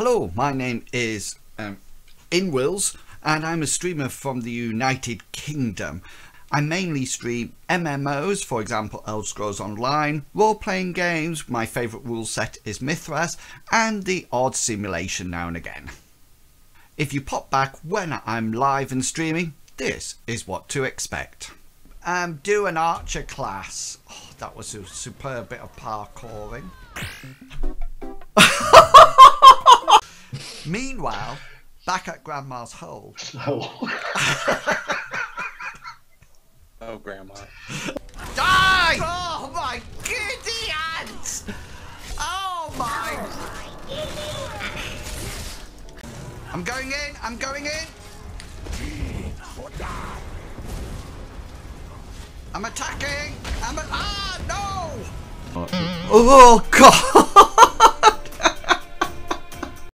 Hello, my name is um, Inwils and I'm a streamer from the United Kingdom. I mainly stream MMOs, for example Elder Scrolls Online, role-playing games, my favourite rule set is Mythras, and the odd simulation now and again. If you pop back when I'm live and streaming, this is what to expect. Um, do an archer class. Oh, that was a superb bit of parkouring. Meanwhile, back at Grandma's hole. Oh. Oh, Grandma. Die! Oh my giddy ants! Oh my! I'm going in, I'm going in! I'm attacking! I'm a- Ah, no! Oh god!